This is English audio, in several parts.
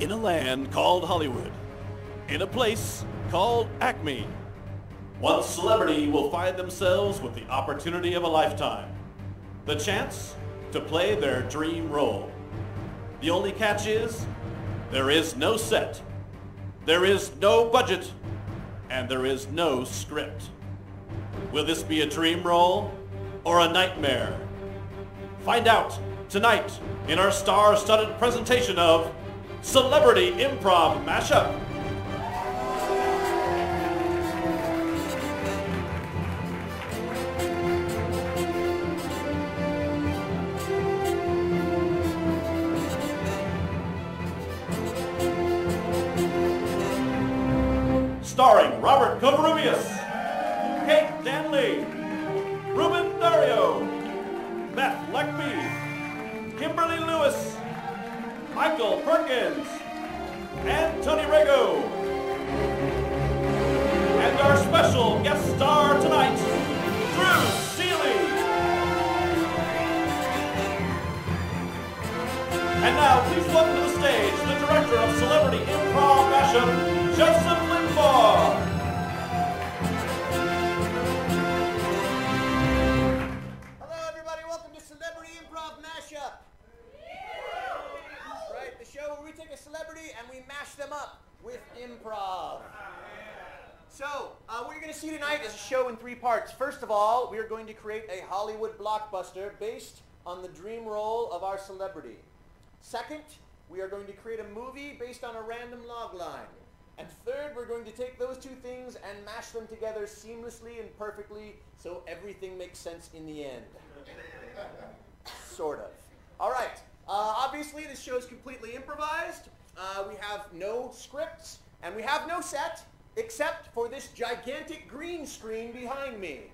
in a land called Hollywood, in a place called Acme, one celebrity will find themselves with the opportunity of a lifetime. The chance to play their dream role. The only catch is, there is no set, there is no budget, and there is no script. Will this be a dream role or a nightmare? Find out tonight in our star-studded presentation of Celebrity Improv Mashup. Uh, what you're going to see tonight is a show in three parts. First of all, we are going to create a Hollywood blockbuster based on the dream role of our celebrity. Second, we are going to create a movie based on a random log line. And third, we're going to take those two things and mash them together seamlessly and perfectly so everything makes sense in the end. sort of. All right. Uh, obviously, this show is completely improvised. Uh, we have no scripts, and we have no set, except for this gigantic green screen behind me.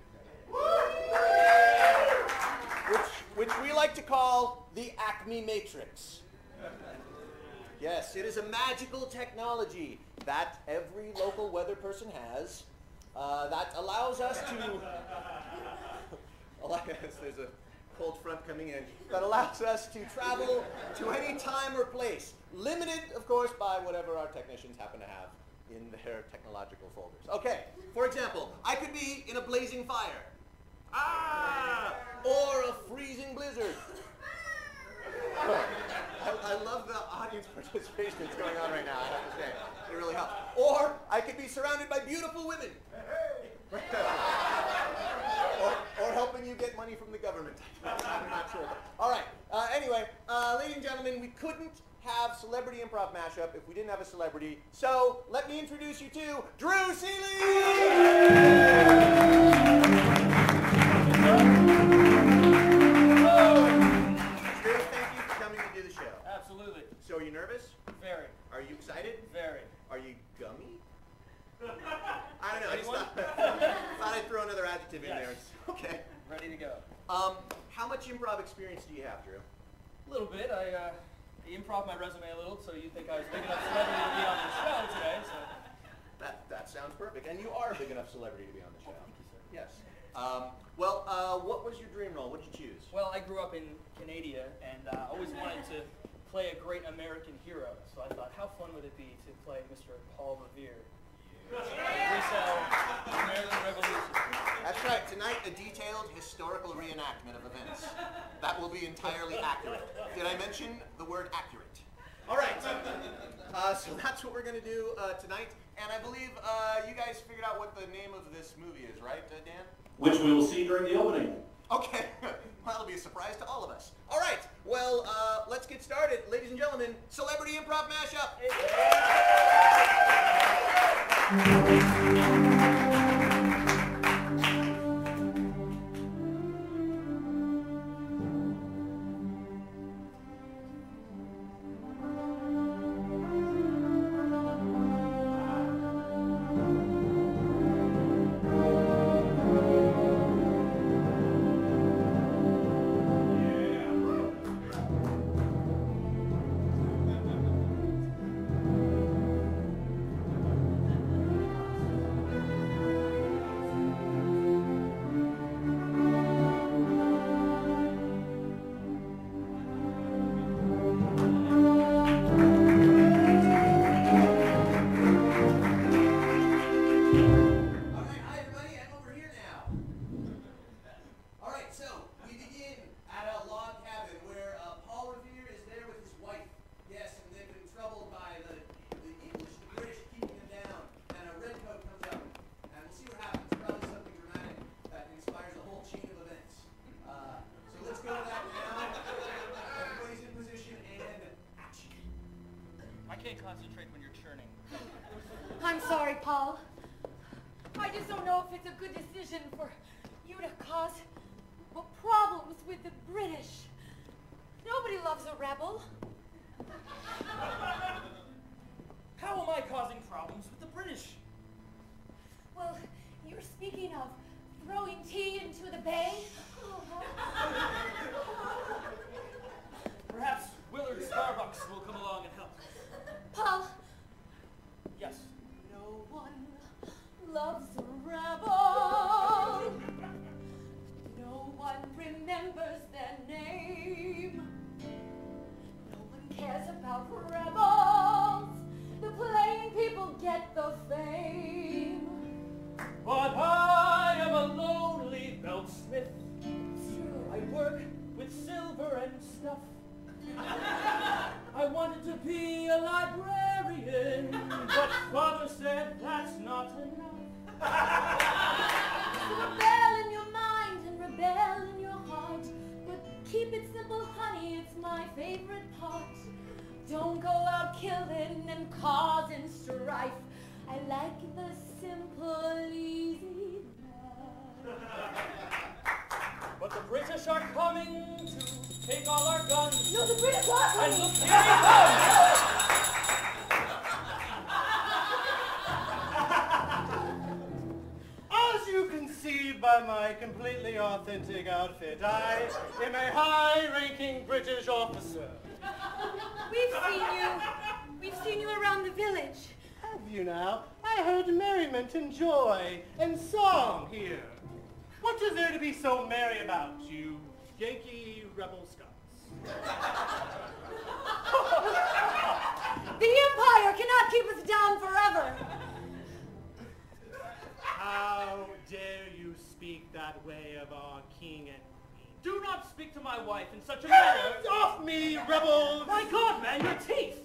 Which, which we like to call the Acme Matrix. Yes, it is a magical technology that every local weather person has uh, that allows us to. There's a cold front coming in that allows us to travel to any time or place, limited, of course, by whatever our technicians happen to have in their technological folders. Okay, for example, I could be in a blazing fire, ah, or a freezing blizzard. I, I love the audience participation that's going on right now, I have to say. It really helps. Or I could be surrounded by beautiful women. or, or helping you get money from the government. I'm not sure. All right. Uh, anyway, uh, ladies and gentlemen, we couldn't have celebrity improv mashup if we didn't have a celebrity. So let me introduce you to Drew Seeley. Drew, thank you for coming to do the show. Absolutely. So are you nervous? Very, Are you excited? very. Are you gummy? I don't know. I just thought, thought I'd throw another adjective in there. Okay. Ready to go. Um, how much improv experience do you have, Drew? A little bit. I, uh, I improv my resume a little, so you think I was big enough celebrity to be on the show today. So That that sounds perfect. And you are a big enough celebrity to be on the show. thank you, sir. Yes. Um, well, uh, what was your dream role? What did you choose? Well, I grew up in Canada and uh, always wanted to play a great American hero. So I thought, how fun would it be to play Mr. Paul Revere? That's right. Tonight, a detailed historical reenactment of events. That will be entirely accurate. Did I mention the word accurate? All right. Uh, so that's what we're going to do uh, tonight. And I believe uh, you guys figured out what the name of this movie is, right, Dan? Which we will see during the opening. Okay. well, it'll be a surprise to all of us. All right. Well, uh, let's get started. Ladies and gentlemen, Celebrity Improv Mashup. concentrate be a librarian, but father said that's not enough. Rebel in your mind and rebel in your heart. But keep it simple, honey, it's my favorite part. Don't go out killing and causing strife. I like the simple, easy life. But the British are coming to take all our guns. No, the British are And look, here they come! As you can see by my completely authentic outfit, I am a high-ranking British officer. We've seen you. We've seen you around the village. Have you now? I heard merriment and joy and song here. What is there to be so merry about, you Yankee rebel Scots? The Empire cannot keep us down forever. How dare you speak that way of our king and queen? Do not speak to my wife in such a manner. Off me, rebels! My God, man, your teeth!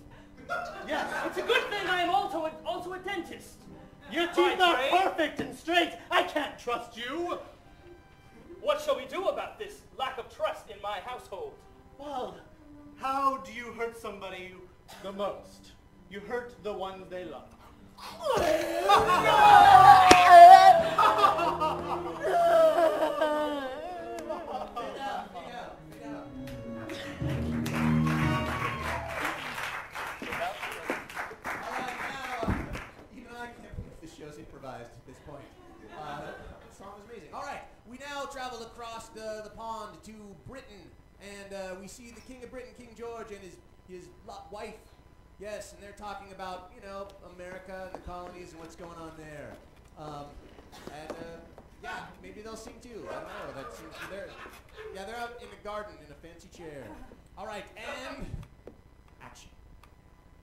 Yes, It's a good thing I am also a, also a dentist. your teeth are perfect and straight. I can't trust you. What shall we do about this lack of trust in my household? Well, how do you hurt somebody the most? You hurt the ones they love. Alright, and his, his wife. Yes, and they're talking about, you know, America and the colonies and what's going on there. Um, and, uh, yeah, maybe they'll sing too. I don't know. That seems they're, yeah, they're out in the garden in a fancy chair. Alright, and action.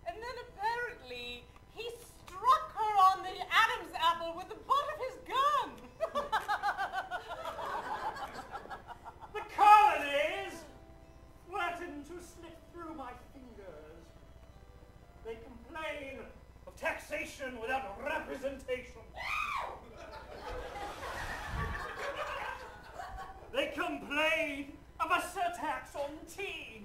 And then apparently he struck her on the Adam's apple with the butt of his gun. The colonies threaten to slip through my fingers. They complain of taxation without representation. they complain of a surtax on tea.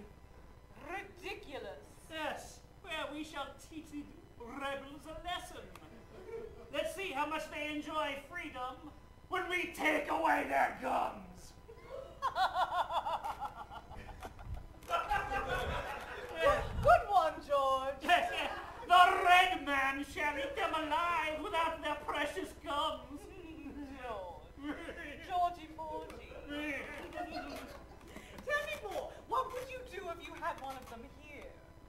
Ridiculous. Yes, where we shall teach the rebels a lesson. Let's see how much they enjoy freedom when we take away their guns. Good one, George. Yes, yes, the red man shall eat them alive without their precious gums. George. Georgie Porgy. Tell me more. What would you do if you had one of them here?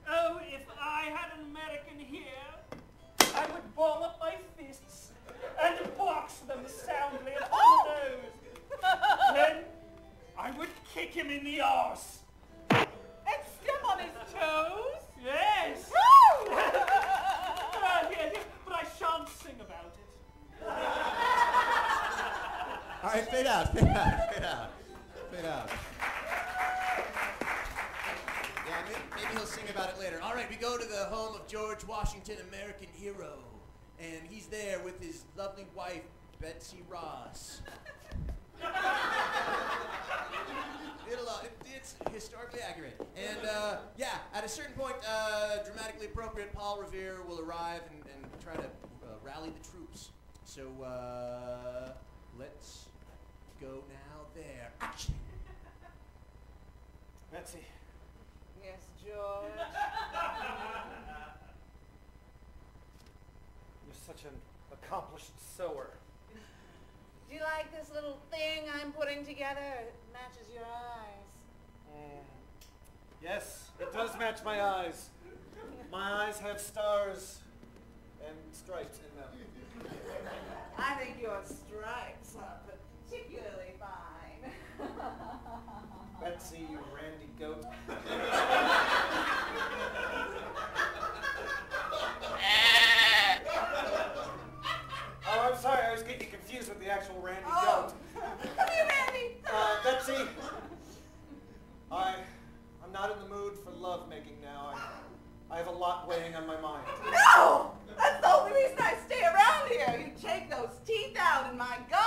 Oh, if I had an American here, out, fade out, fade out, out. Yeah, maybe, maybe he'll sing about it later. All right, we go to the home of George Washington, American hero, and he's there with his lovely wife, Betsy Ross. It'll, uh, it, it's historically accurate. And uh, yeah, at a certain point, uh, dramatically appropriate, Paul Revere will arrive and, and try to uh, rally the troops. So uh, let's go now there. Action! Betsy, Yes, George. you're such an accomplished sewer. Do you like this little thing I'm putting together? It matches your eyes. Mm. Yes, it does match my eyes. My eyes have stars and stripes in them. I think your stripes are particularly fine. Betsy, you randy goat. oh, I'm sorry. I was getting confused with the actual randy oh, goat. come here, Randy. Uh, Betsy, I, I'm not in the mood for love making now. I, I have a lot weighing on my mind. No! That's the only reason I stay around here. You take those teeth out, and my God,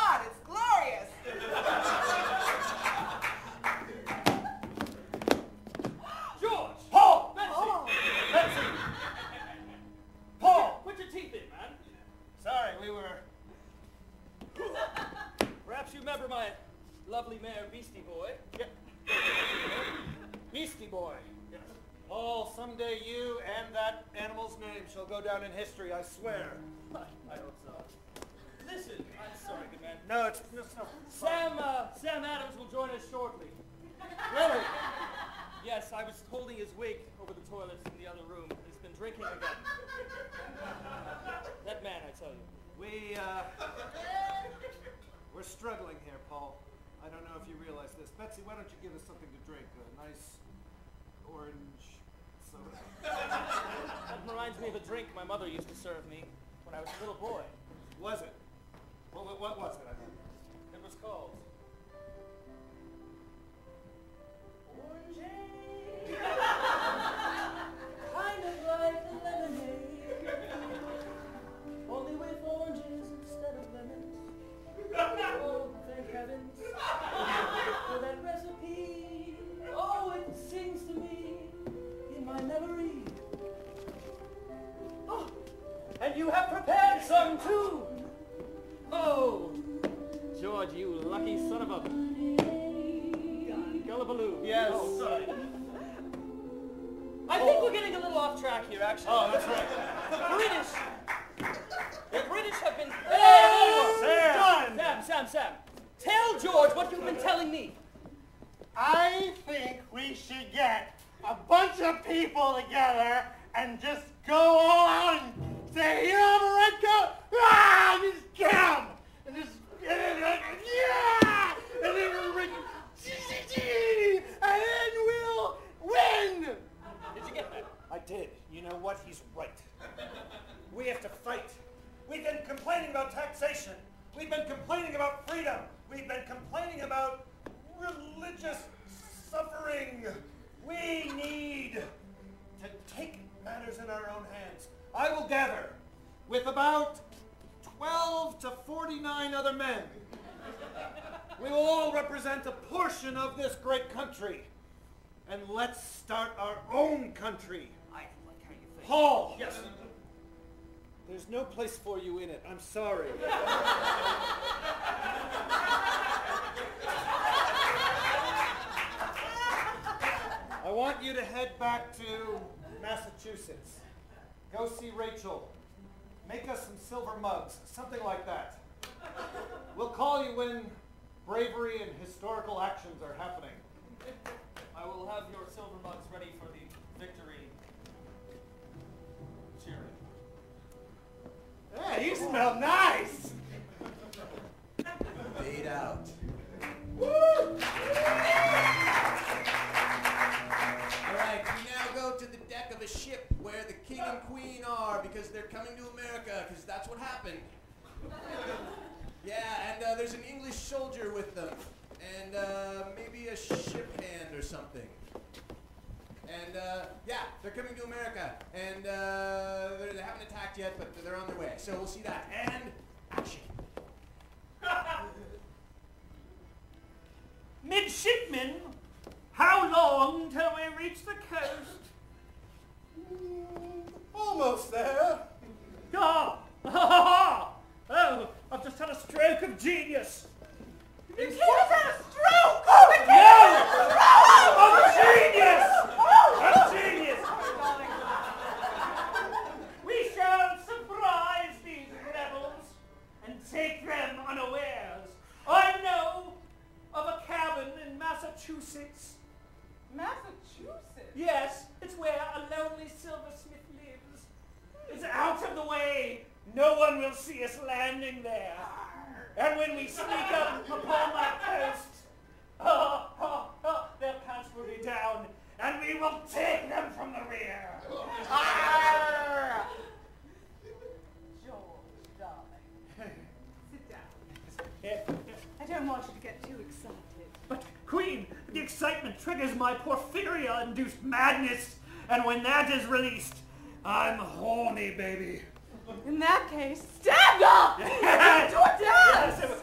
lovely mare, Beastie Boy. Yeah. Beastie Boy. Paul, someday you and that animal's name shall go down in history, I swear. I hope so. Listen, I'm sorry, good man. No, it's, it's no. Sam, uh, Sam Adams will join us shortly. Really? Yes, I was holding his wig over the toilets in the other room. He's been drinking again. that man, I tell you. We, uh, we're struggling here, Paul. I don't know if you realize this. Betsy, why don't you give us something to drink? A nice orange soda. That reminds me of a drink my mother used to serve me when I was a little boy. Was it? What, what, what was it? I mean, It was called Orangeade. getting a little off track here, actually. Oh, that's right. The British. The British have been. Sam! Sam, Sam, Sam. Tell George what you've been telling me. I think we should get a bunch of people together and just go all out and say, you have a red coat? Ah, and just get 'em! And just, and, and, and, yeah! And then we'll ring, and then we'll win! Did you get that? I did. You know what? He's right. We have to fight. We've been complaining about taxation. We've been complaining about freedom. We've been complaining about religious suffering. We need to take matters in our own hands. I will gather with about 12 to 49 other men. We will all represent a portion of this great country. And let's start our own country. I like how you think. Paul! Yes. There's no place for you in it. I'm sorry. I want you to head back to Massachusetts. Go see Rachel. Make us some silver mugs, something like that. We'll call you when bravery and historical actions are happening. I will have your silver mugs ready for the smell nice! Fade out. Woo! All right, we now go to the deck of a ship where the king and queen are because they're coming to America because that's what happened. Yeah, and uh, there's an English soldier with them and uh, maybe a ship hand or something. And uh, yeah, they're coming to America. And uh, they haven't attacked yet, but they're on their way. So we'll see that. And action. Midshipmen, how long till we reach the coast? Mm, almost there. Oh, oh, oh, I've just had a stroke of genius. You kids had a stroke! Oh, I'm a genius! I'm a genius! we shall surprise these rebels and take them unawares. I know of a cabin in Massachusetts. Massachusetts? Yes, it's where a lonely silversmith lives. It's out of the way. No one will see us landing there. And when we sneak up upon that coast, oh, oh, oh, their pants will be down, and we will take them from the rear. Arr! George, darling. Sit down. I don't want you to get too excited. But, Queen, the excitement triggers my porphyria-induced madness, and when that is released, I'm horny, baby. In that case, stand up! Do a dance! 私も。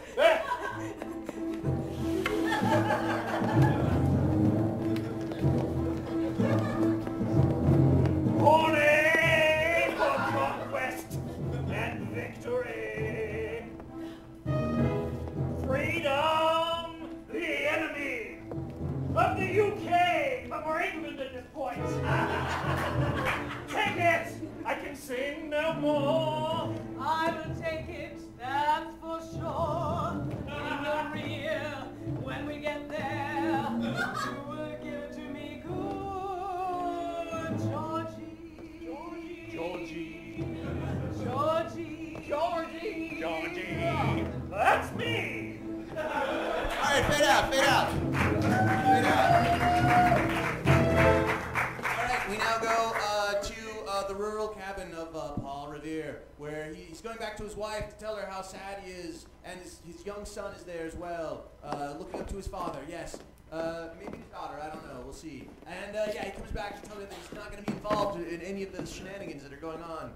Back to his wife to tell her how sad he is, and his, his young son is there as well, uh, looking up to his father. Yes, uh, maybe his daughter. I don't know. We'll see. And uh, yeah, he comes back to tell her that he's not going to be involved in any of the shenanigans that are going on.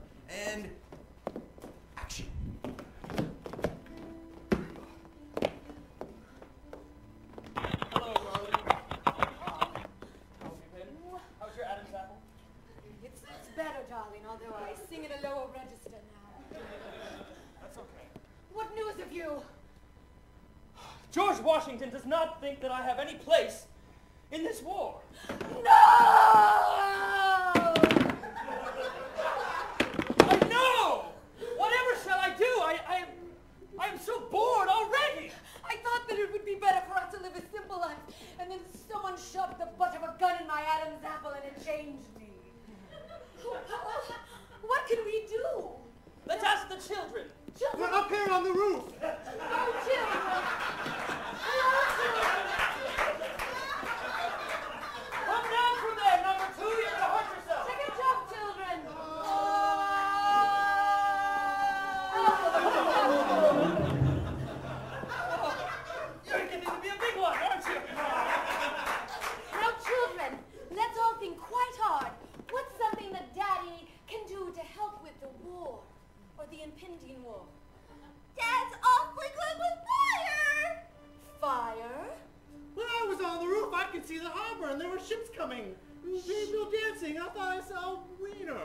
And action. Washington does not think that I have any place in this war. No! I know! Whatever shall I do? I, I am, I am so bored already. I thought that it would be better for us to live a simple life, and then someone shoved the butt of a gun in my Adam's apple and it changed me. What can we do? Let's ask the children. We're up here on the roof. Oh, children! Impending war? Dad's awfully good with fire! Fire? When I was on the roof, I could see the harbor, and there were ships coming. People dancing. I thought I saw a wiener.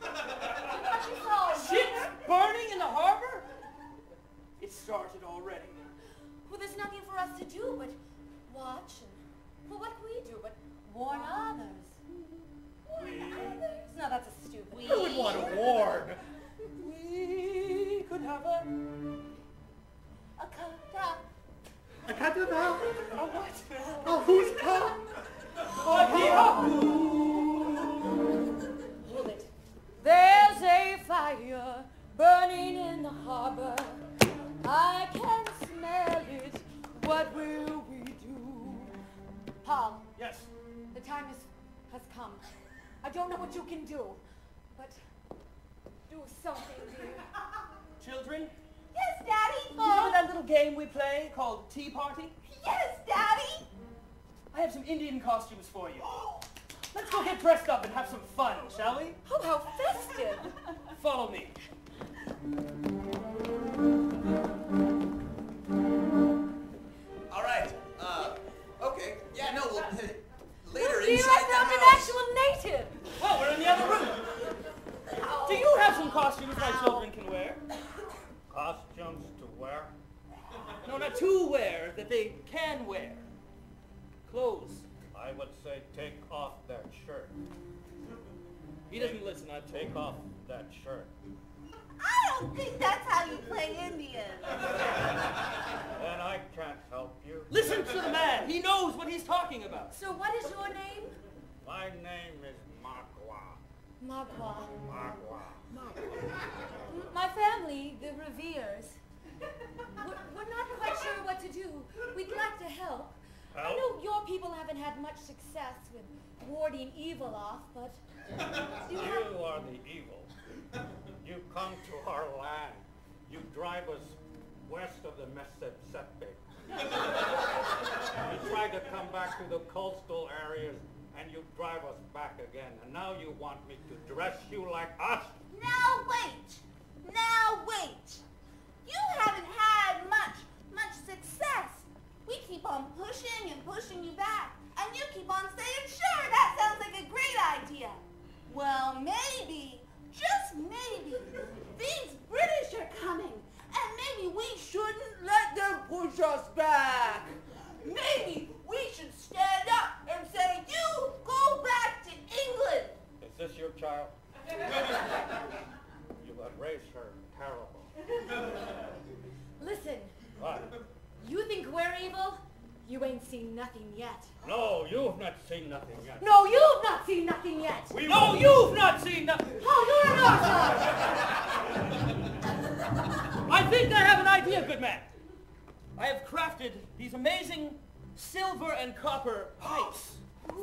What you saw? Ships burning in the harbor? It started already. Well, there's nothing for us to do but watch. And, well, what can we do but warn others? Warn others? No, that's a stupid. Who would want to warn? We could have a, A cut can't do a what? Game we play called Tea Party? Yes, Daddy. I have some Indian costumes for you. Let's go get dressed up and have some fun, shall we? Oh, how festive. Follow me. All right. Uh, okay. Yeah. No. Well, later Dear, inside I the found an actual native. Oh, we're in the other room. Do you have some costumes my children can wear? Costumes to wear? No, not to wear, that they can wear. Clothes. I would say take off that shirt. He doesn't listen, I take Take off that shirt. I don't think that's how you play Indian. And I can't help you. Listen to the man. He knows what he's talking about. So what is your name? My name is Magua. Magua. Magua. Magua. My family, the Reveres, we're, we're not quite sure what to do. We'd like to help. I know your people haven't had much success with warding evil off, but you. You are the evil. You come to our land. You drive us west of the Mississippi. you try to come back to the coastal areas and you drive us back again. And now you want me to dress you like us? Now wait. Now wait. You haven't had much, much success. We keep on pushing and pushing you back. And you keep on saying, sure, that sounds like a great idea. Well, maybe, just maybe, these British are coming. And maybe we shouldn't let them push us back. Maybe we should stand up and say, you go back to England. Is this your child? you have raised her terrible. Listen, What? you think we're evil? You ain't seen nothing yet. No, you've not seen nothing yet. No, you've not seen nothing yet. We No, will- you've not seen nothing. Oh, you're an. I think I have an idea, good man. I have crafted these amazing silver and copper pipes.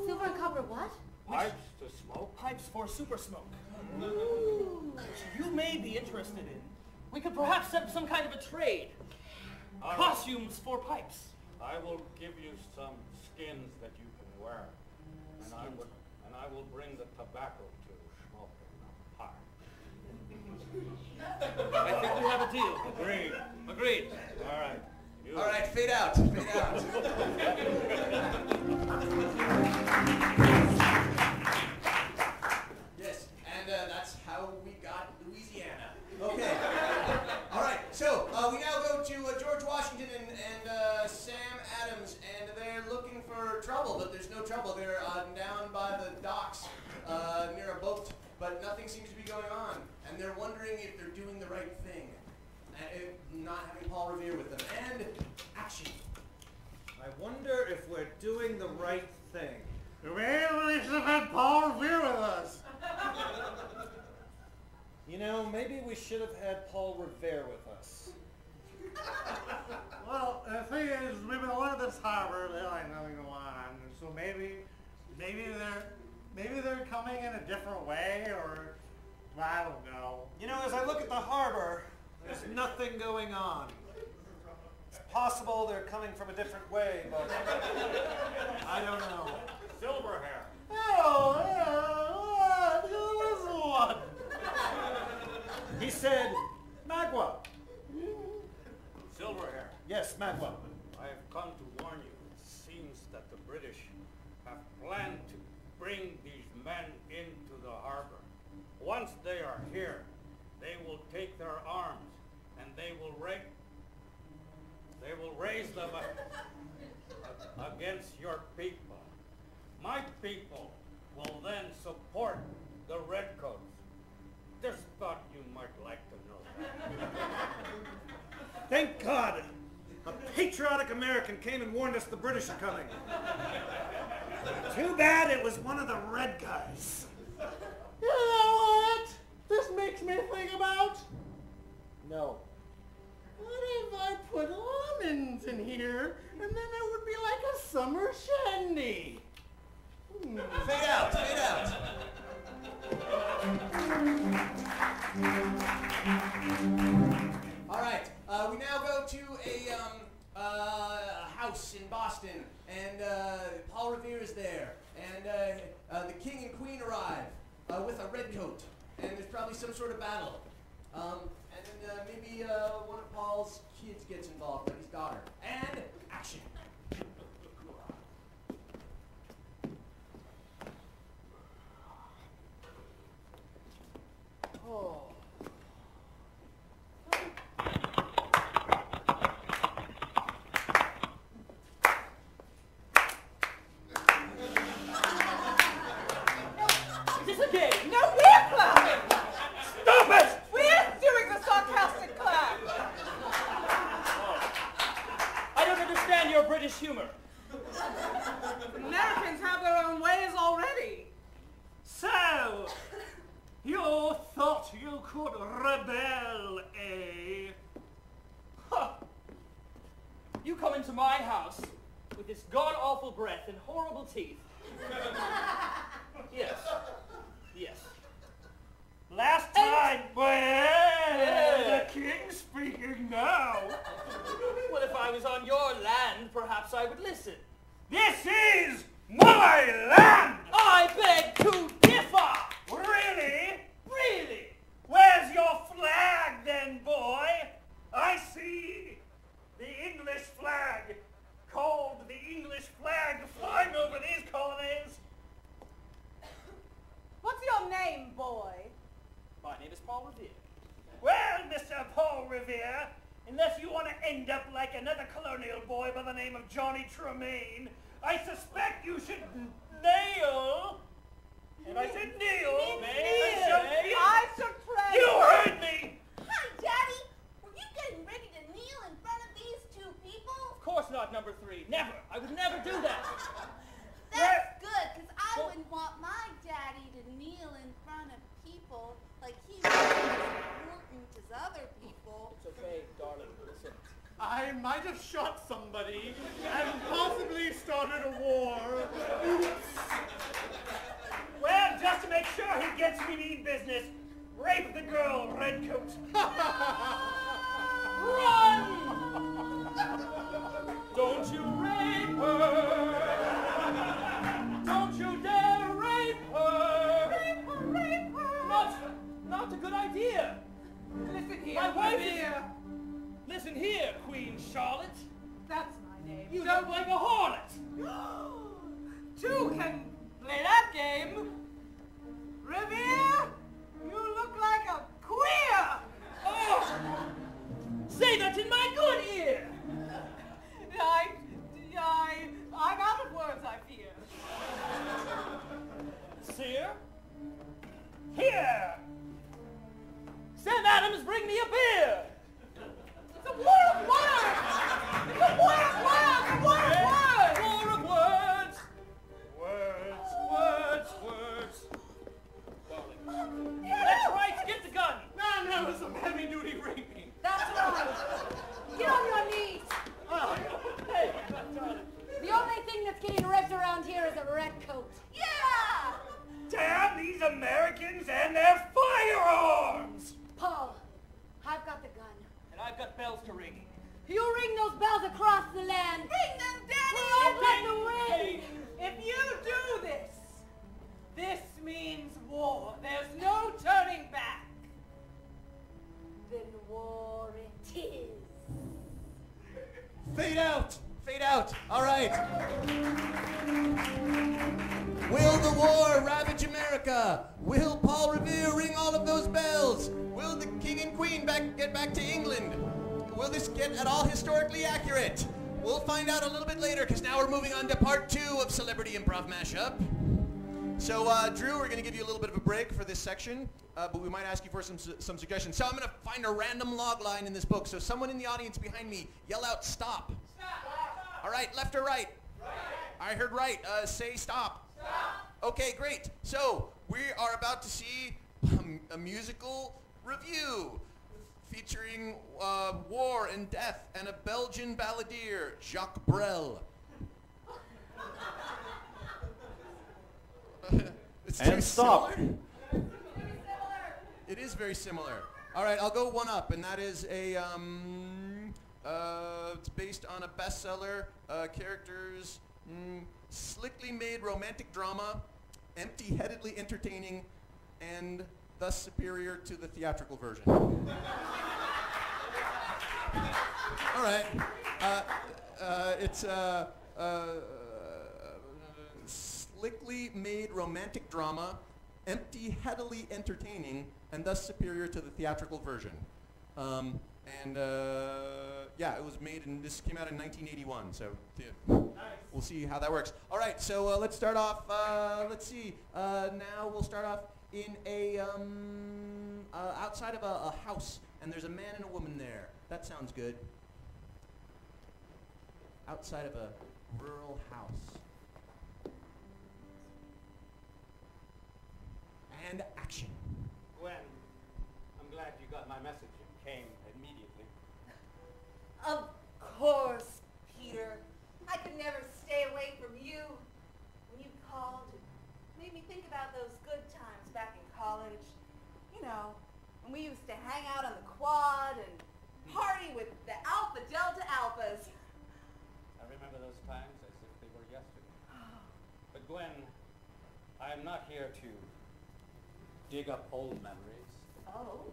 Silver and copper what? Pipes to smoke? Pipes for super smoke. Which you may be interested in. We could perhaps have some kind of a trade. All right. Costumes for pipes. I will give you some skins that you can wear. And I will, and I will bring the tobacco to smoke in the park. I think we have a deal. Agreed. Agreed. All right. You- All right, fade out. Fade out. yes, and uh, that's how we got Louisiana. Okay. All right, so uh, we now go to uh, George Washington and, and uh, Sam Adams, and they're looking for trouble, but there's no trouble. They're down by the docks uh, near a boat, but nothing seems to be going on, and they're wondering if they're doing the right thing, and if not having Paul Revere with them. And action. I wonder if we're doing the right thing. Maybe we should have had Paul Revere with us. You know, maybe we should have had Paul Revere with us. Well, the thing is, we've been going to this harbor, there ain't nothing going on, so maybe, maybe they're, maybe they're coming in a different way, or, I don't know. You know, as I look at the harbor, there's nothing going on. It's possible they're coming from a different way, but I don't know. Silver hair. Oh, yeah, what? Who is the one? He said, Magua. Silver hair. Yes, Magua. I have come to warn you. It seems that the British planned to bring these men into the harbor. Once they are here, they will take their arms and they will raise they will raise them a- against your people. My people will then support the redcoats. Just thought you might like to know that. Thank God! A patriotic American came and warned us the British are coming. Too bad it was one of the red guys. You know what? This makes me think about, No. what if I put lemons in here, and then it would be like a summer shandy? Hmm. Fade out, fade out. All right, uh, we now go to a, um, uh, a house in Boston, and uh, Paul Revere is there, and uh, uh, the king and queen arrive uh, with a red coat, and there's probably some sort of battle. Um, and then uh, maybe one of Paul's kids gets involved, like his daughter. And action. Is this a game? No, we're clapping. Stop it! We're doing the breath and horrible teeth. yes. Yes. Last time, well, the king's speaking now. Well, if I was on your land, perhaps I would listen. This is my land! I beg to differ! Really? Really? Where's your flag then, boy? I see the English flag, called the English flag, flying over these colonies. What's your name, boy? My name is Paul Revere. Well, Mr. Paul Revere, unless you want to end up like another colonial boy by the name of Johnny Tremain, I suspect you should nail. And I said kneel. Kneel. should- I should pray. You heard me! Hi, Daddy. Were you getting ready to kneel in front of these two people? Of course not, number three. Never. I would never do that. That's good, because I wouldn't want my daddy to kneel in front of people like he was as important as other people. It's okay, darling. Listen. I might have shot somebody and possibly started a war. Well, just to make sure he gets me mean business, rape the girl, Redcoat. Run! Don't you rape her! Don't you dare rape her! Rape her, rape her! Not, not a good idea. Listen here, My wife is- Listen here, Queen Charlotte. That's my name. You don't like a harlot. Two can play that game. Bring me a beer. You ring those bells across the land. Bring them, Daddy! I've got the wind. If you do this, this means war. There's no turning back. Then war it is. Fade out! Fade out! All right. Will the war ravage America? Will Paul Revere ring all of those bells? Will the king and queen back, get back to England? Will this get at all historically accurate? We'll find out a little bit later because now we're moving on to part two of Celebrity Improv Mashup. So, uh, Drew, we're going to give you a little bit of a break for this section, uh, but we might ask you for some su- some suggestions. So I'm going to find a random log line in this book. So someone in the audience behind me, yell out "Stop!" Stop! All right, left or right? Right. I heard right. Uh, say stop. Stop. Okay, great. So we are about to see um, a musical review featuring uh, war and death and a Belgian balladeer, Jacques Brel. it's And stop. similar. It is very similar. All right, I'll go one up, and that is a um, uh, it's based on a bestseller. Uh, characters, mm, slickly made romantic drama, empty-headedly entertaining, and thus superior to the theatrical version. All right, uh, uh, it's uh, uh, slickly made romantic drama, empty-headedly entertaining, and thus superior to the theatrical version. Um, and uh, yeah, it was made and this came out in 1981. So yeah, we'll see how that works. All right, so uh, let's start off. Uh, let's see. Uh, now we'll start off in a um, uh, outside of a, a house, and there's a man and a woman there. That sounds good. Outside of a rural house. And action. Gwen, I'm glad you got my message and came immediately. Of course, Peter. I could never stay away from you. think about those good times back in college. You know, when we used to hang out on the quad and party with the Alpha Delta Alphas. I remember those times as if they were yesterday. But Gwen, I am not here to dig up old memories. Oh.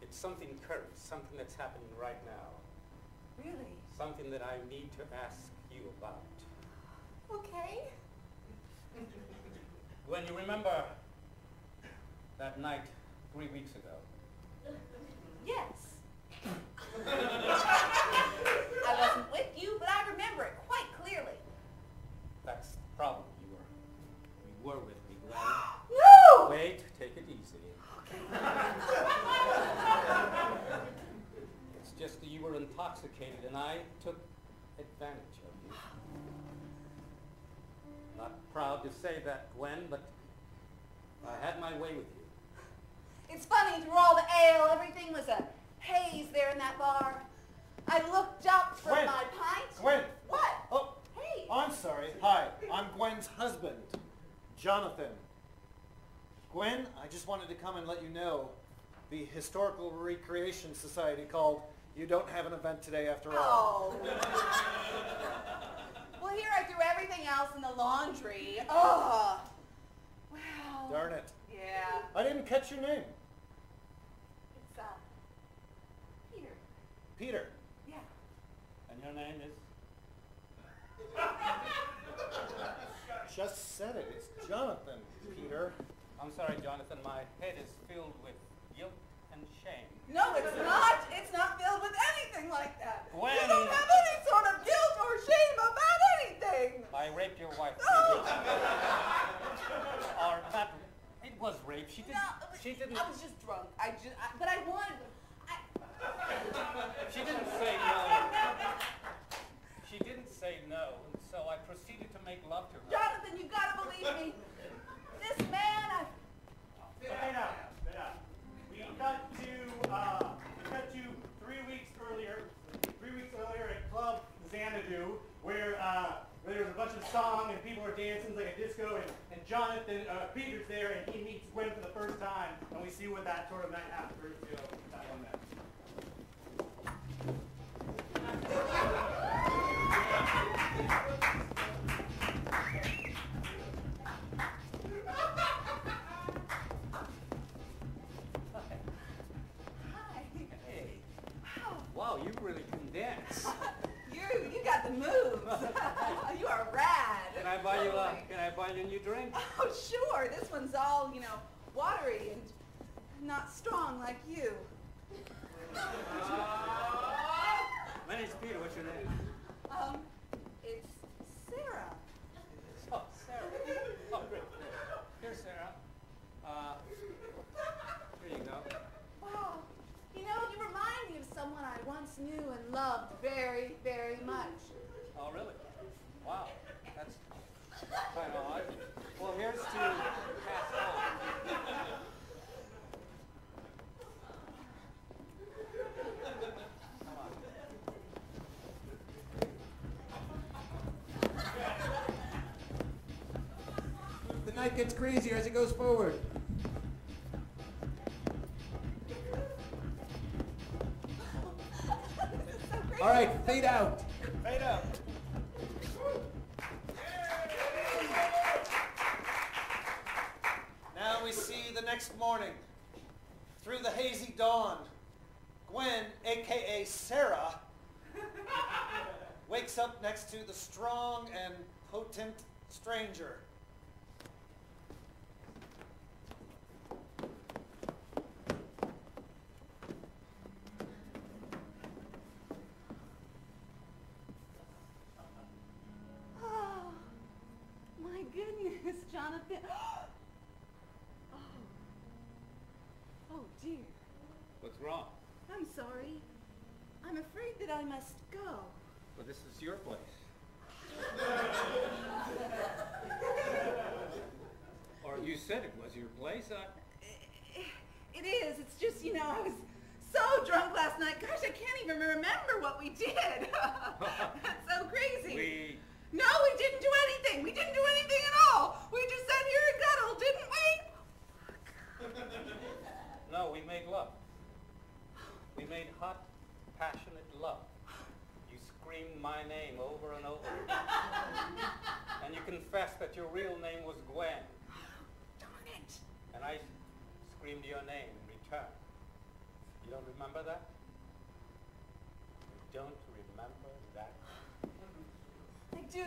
It's something current, something that's happening right now. Really? Something that I need to ask you about. Okay. Gwen, you remember that night three weeks ago? Yes. I wasn't with you, but I remember it quite clearly. That's the problem. You were, you were with me, Gwen. No! Wait, take it easy. it's just that you were intoxicated and I took advantage of you. Not proud to say that, Gwen, but I had my way with you. It's funny, through all the ale, everything was a haze there in that bar. I looked up from Gwen. my pint. Gwen. What? Oh, Hey. I'm sorry. Hi, I'm Gwen's husband, Jonathan. Gwen, I just wanted to come and let you know the Historical Recreation Society called You Don't Have an Event Today After All. Oh. well, here I threw everything else in the laundry. Oh. Wow. Darn it. Yeah. I didn't catch your name. It's, uh, Peter. Peter. Yeah. And your name is? Just said it. It's Jonathan, Peter. I'm sorry, Jonathan, my head is filled with guilt and shame. No, it's not. It's not filled with anything like that. When- You don't have any sort of guilt or shame about anything. I raped your wife. No. or not, it was rape. She didn't, No, she didn't, I was just drunk. I just, I, but I wanted. I, she didn't say no. She didn't say no, and so I proceeded to make love to her. Jonathan, you gotta believe me. This man, I. Wait up, wait up. We cut to, uh, we cut to three weeks earlier, three weeks earlier at Club Xanadu, where, uh, where there was a bunch of song and people were dancing like a disco, and, and Jonathan, uh, Peter's there, and he meets Gwen for the first time, and we see what that sort of night after, you know, that one meant. You a, can I buy you a new drink? Oh, sure. This one's all, you know, watery and not strong like you. My name's Peter, what's your name? Um, it's Sarah. Oh, Sarah. Oh, great. Here, Sarah. Uh, here you go. Wow. You know, you remind me of someone I once knew and loved very, very much. Oh, really? Wow. That's kind of odd. Well, here's to pass on. Come on. Gets crazier as it goes forward. so. All right, fade out. Fade out. Now we see the next morning. Through the hazy dawn, Gwen, aka Sarah, wakes up next to the strong and potent stranger. I must go. Well, this is your place. or you said it was your place. I... It is. It's just, you know, I was so drunk last night. Gosh, I can't even remember what we did. That's so crazy. We... No, we didn't do anything. We didn't do anything at all. We just sat here and cuddled, didn't we? no, we made love. We made hot screamed my name over and over and you confessed that your real name was Gwen. Oh, darn it. And I screamed your name in return. You don't remember that? You don't remember that? I do.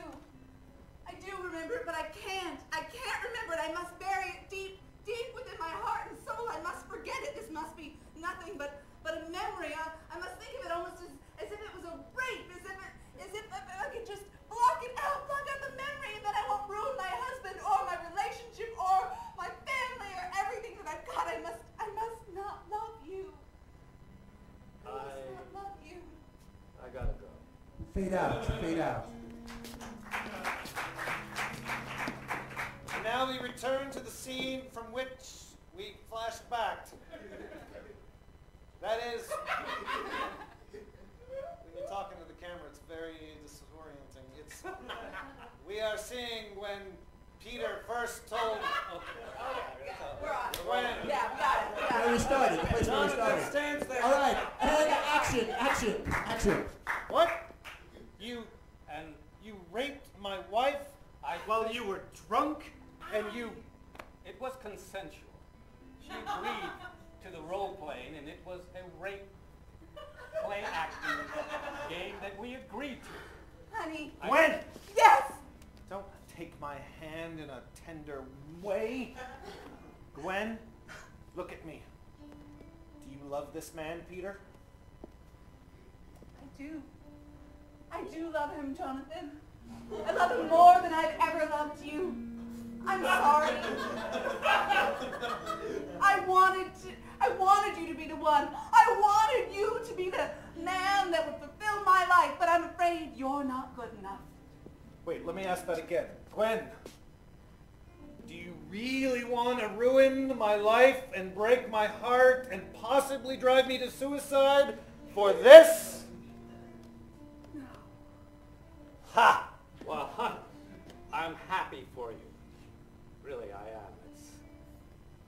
I do remember it, but I can't. I can't remember it. I must bury it deep, deep within my heart and soul. I must forget it. This must be nothing but, but a memory. I, I must think of it almost as as if it was a rape, as if it, as if I, I could just block it out, block out the memory, and then I won't ruin my husband or my relationship or my family or everything that I've got. I must, I must not love you. I must not love you. I gotta go. Fade out, fade out. And now we return to the scene from which we flash back. That is, when you're talking to the camera, it's very disorienting. It's, we are seeing when Peter first told We're on. Gwen. Yeah, we got it. We got Where we started, the place where we Jonathan started. stands there. All right, and action, action, action. What? You and you raped my wife I while you were drunk, and you. It was consensual. She agreed to the role playing, and it was a rape play acting game that we agreed to. Honey. Gwen, Yes. don't take my hand in a tender way. Gwen, look at me. Do you love this man, Peter? I do. I do love him, Jonathan. I love him more than I've ever loved you. I'm sorry. I wanted to, I wanted you to be the one. I wanted you to be the man that would fulfill my life, but I'm afraid you're not good enough. Wait, let me ask that again. Gwen, do you really want to ruin my life and break my heart and possibly drive me to suicide for this? No. Ha! Well, hon, I'm happy for you. Really, I am. It's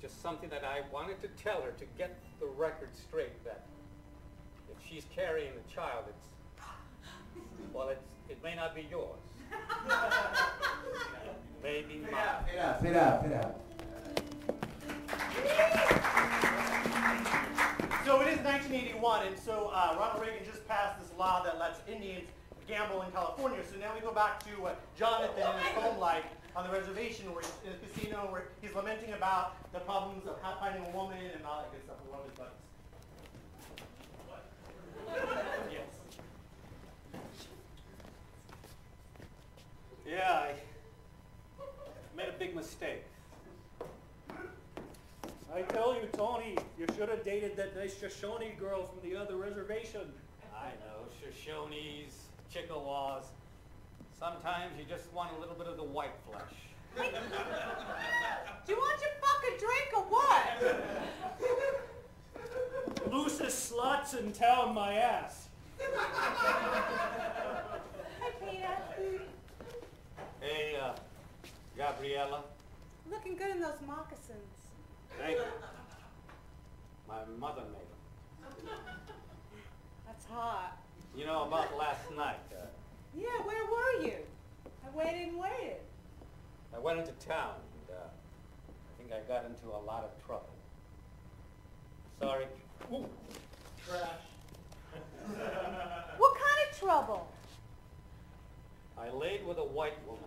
just something that I wanted to tell her to get the record straight that if she's carrying a child, it's, well, it's, it may not be yours. Maybe mine. Fade out, fade out, fade out. So it is 1981, and so uh, Ronald Reagan just passed this law that lets Indians gamble in California. So now we go back to uh, Jonathan and his home life on the reservation, where he's in a casino, where he's lamenting about the problems of ha- finding a woman and all that good stuff with one of his buddies. Yes. Yeah, I made a big mistake. I tell you, Tony, you should have dated that nice Shoshone girl from the other reservation. I know, Shoshones, Chickasaws. Sometimes you just want a little bit of the white flesh. Do you want your fucking drink or what? Loosest slots in town, my ass. Hi, Peter. Hey, uh, Gabriella. Looking good in those moccasins. Thank you. My mother made them. That's hot. You know about last night. Uh, Yeah, where were you? I waited and waited. I went into town and uh, I think I got into a lot of trouble. Sorry. What kind of trouble? I laid with a white woman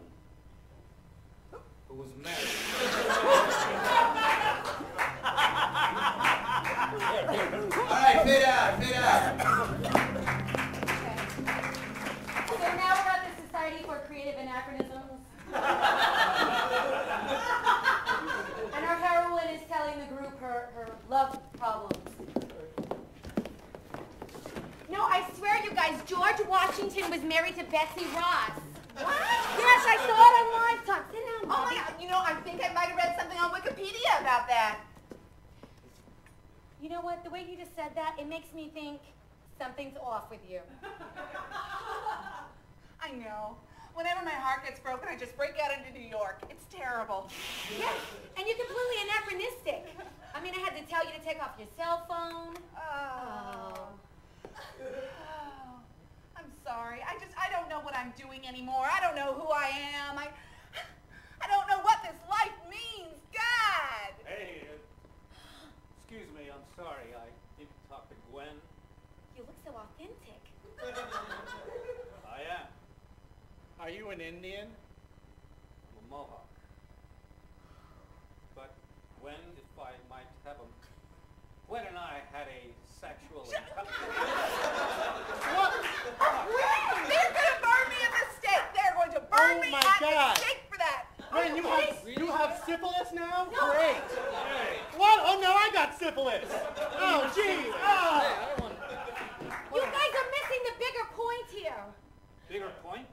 who was married. All right, fade out, fade out. and our heroine is telling the group her, her love problems. No, I swear, you guys, George Washington was married to Betsy Ross. What? Yes, I saw it on Talk. Sit down, Oh my God! You know, I think I might have read something on Wikipedia about that. You know what? The way you just said that, it makes me think something's off with you. I know whenever my heart gets broken, I just break out into New York. It's terrible. Yeah, and you're completely anachronistic. I mean, I had to tell you to take off your cell phone. Oh. oh. I'm sorry. I just, I don't know what I'm doing anymore. I don't know who I am. I, I don't know what this life means. God! Hey, uh, excuse me. I'm sorry. I didn't talk to Gwen. You look so authentic. Indian? I'm a Mohawk. But Gwen, if I might have him, Gwen and I had a sexual. what? They're gonna burn me at the stake. They're going to burn Oh me my at God. the stake for that. Wait, you have you have syphilis now? No. Great. What? Oh no, I got syphilis. Oh jeez. Oh. Ah. You guys are missing the bigger point here. Bigger point?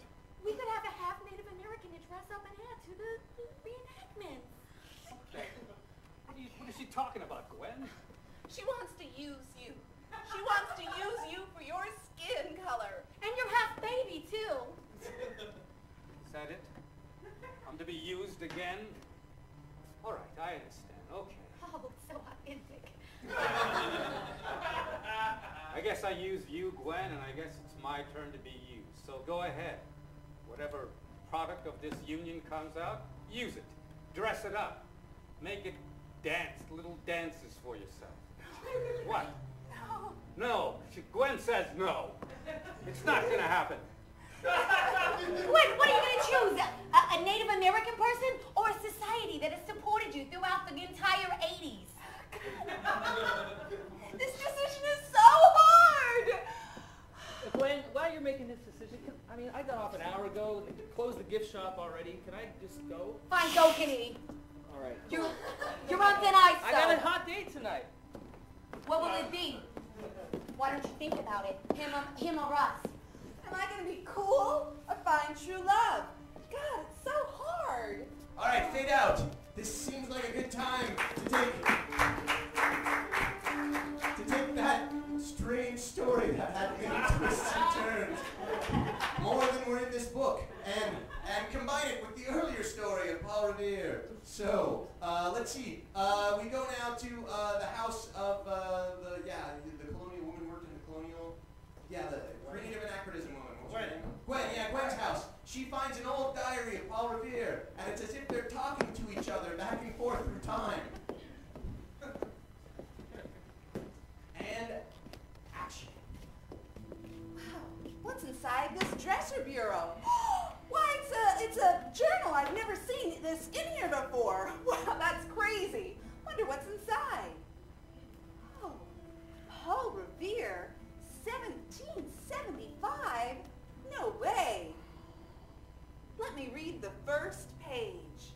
We could have a half Native American to dress up and add to the, the reenactment. What, you, what is she talking about, Gwen? She wants to use you. She wants to use you for your skin color. And you're half baby, too. Is that it? I'm to be used again? All right, I understand. Okay. Oh, so authentic. I guess I used you, Gwen, and I guess it's my turn to be used. So go ahead. Whatever product of this union comes out, use it. Dress it up. Make it dance, little dances for yourself. What? No. No. She- Gwen says no. It's not going to happen. Wait, what are you going to choose? A, a Native American person or a society that has supported you throughout the entire 80s? This decision is so hard. Gwen, while you're making this decision, can, I mean, I got off an hour ago. They closed the gift shop already. Can I just go? Fine, go, Kennedy. All right. You're, you're on thin ice, I got a hot date tonight. What will it be? Why don't you think about it? Him or, him or us? Am I going to be cool or find true love? God, it's so hard. All right, fade out. This seems like a good time to take to take that strange story that had many twists and turns, more than were in this book, and and combine it with the earlier story of Paul Revere. So uh, let's see. Uh, we go now to uh, the house of uh, the yeah the, the colonial woman worked in the colonial yeah the creative anachronism woman. Her? Gwen, yeah, Gwen's house. She finds an old diary of Paul Revere, and it's as if they're talking to each other back and forth through time. and action. Wow, what's inside this dresser bureau? Why, it's a, it's a journal. I've never seen this in here before. Wow, that's crazy. Wonder what's inside. Oh, Paul Revere, 1775? No way. Let me read the first page.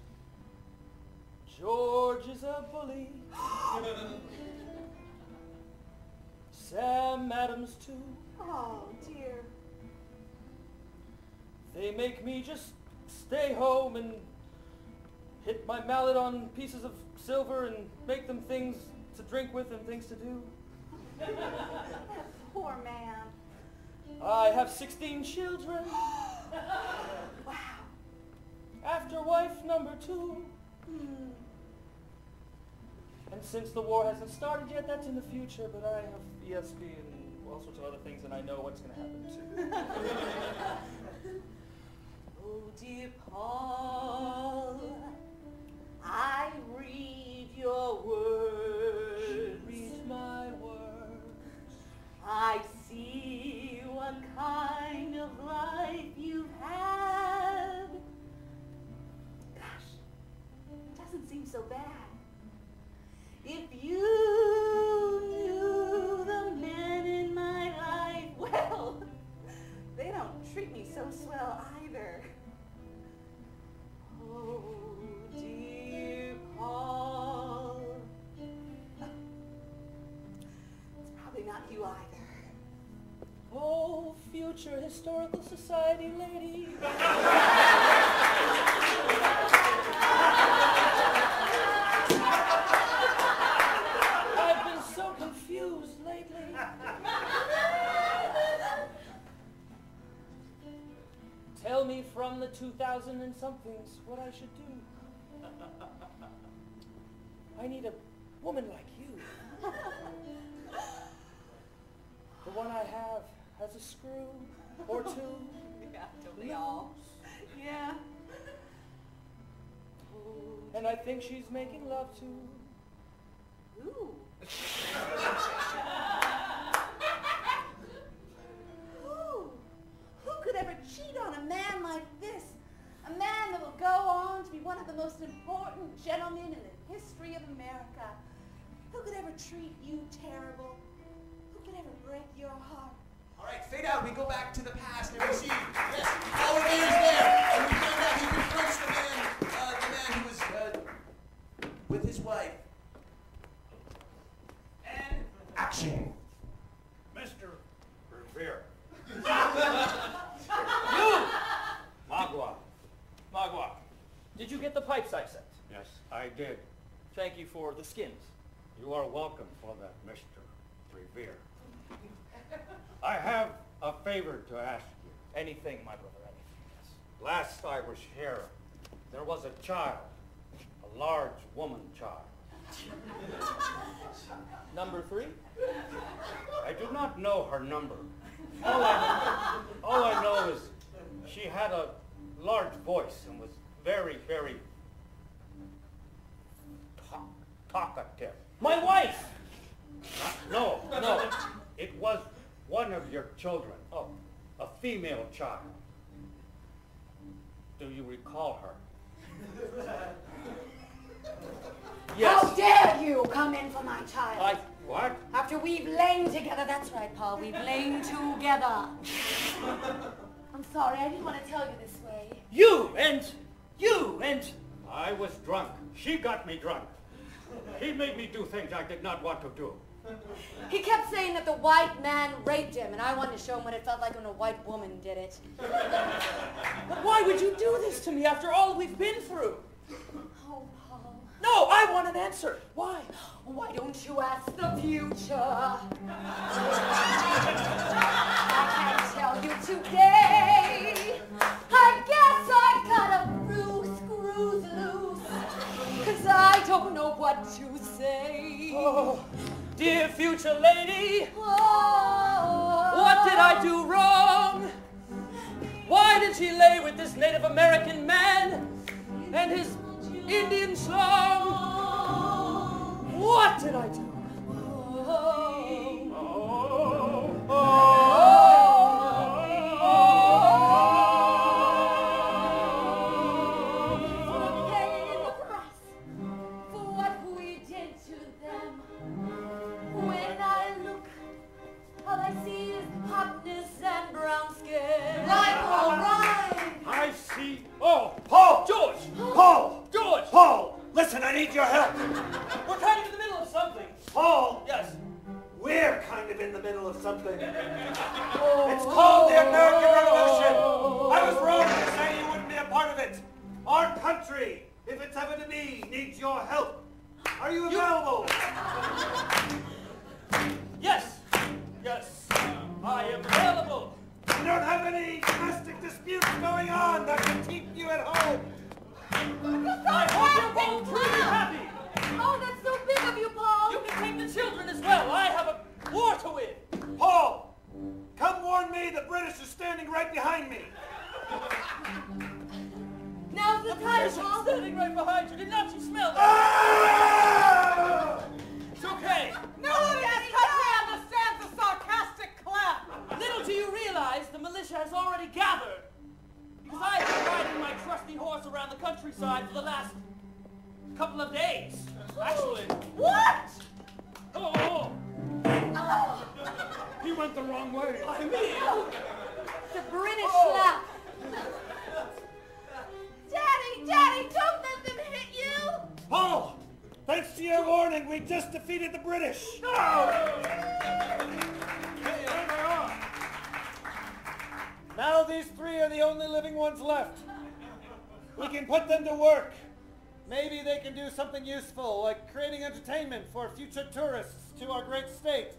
George is a bully. Sam Adams too. Oh, They make me just stay home and hit my mallet on pieces of silver and make them things to drink with and things to do. Poor man. I have 16 children. Wow. After wife number two. Hmm. And since the war hasn't started yet, that's in the future, but I have ESP and all sorts of other things, and I know what's going to happen too. Dear Paul, I read your words. Read my words. I see what kind of life you've had. Gosh, it doesn't seem so bad. If you knew the men in my life, well, they don't treat me so swell either. Oh, future historical society lady. the 2000 and somethings what I should do. I need a woman like you. The one I have has a screw or two. Yeah, don't they all? Yeah. And I think she's making love to. Ooh. the most important gentlemen in the history of America. Who could ever treat you terrible? Who could ever break your heart? All right, fade out. We go back to the past and we see, yes, Paul Revere's there. And we find out he confronts the man, uh, the man who was uh, with his wife. And action. Mr. Revere. You! Magua. Magua, did you get the pipes I sent? Yes, I did. Thank you for the skins. You are welcome for that, Mr. Revere. I have a favor to ask you. Anything, my brother, anything, yes. Last I was here, there was a child, a large woman child. Number three? I do not know her number. All I, all I know is she had a large voice and was very, very talk, talkative. My wife! No, no, it was one of your children. Oh, a female child. Do you recall her? Yes. How dare you come in for my child? I, What? After we've lain together, that's right, Paul, we've lain together. I'm sorry, I didn't want to tell you this way. you and you and I was drunk. She got me drunk. He made me do things I did not want to do. He kept saying that the white man raped him, and I wanted to show him what it felt like when a white woman did it. But why would you do this to me after all we've been through? Oh, Paul. No, I want an answer. Why? Why don't you ask the future? I can't tell you today. I guess I I don't know what to say. Oh, dear future lady, Oh. what did I do wrong? Why did she lay with this Native American man and his Indian song? What did I do? paying three are the only living ones left. We can put them to work. Maybe they can do something useful, like creating entertainment for future tourists to our great state,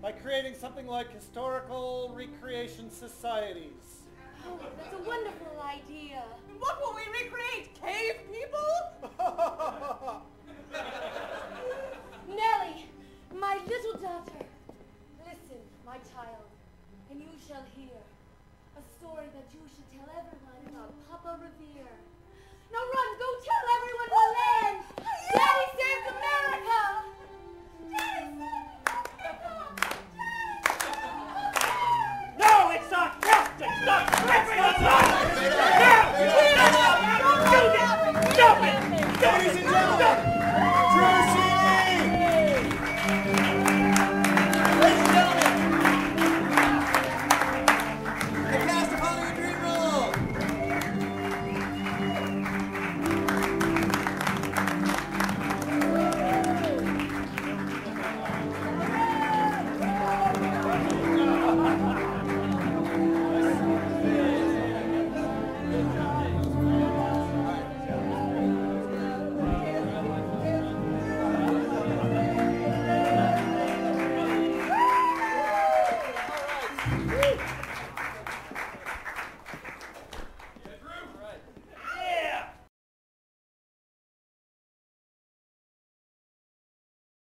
by creating something like historical recreation societies. Oh, that's a wonderful idea. What will we recreate? Cave people? Nellie, my little daughter, listen, my child, and you shall hear story that you should tell everyone about Papa Revere. Now run, go tell everyone the land! Daddy saved America! Daddy! No, it's not justice! Not ripping! not. do this! Stop it! Stop it! Ladies and gentlemen.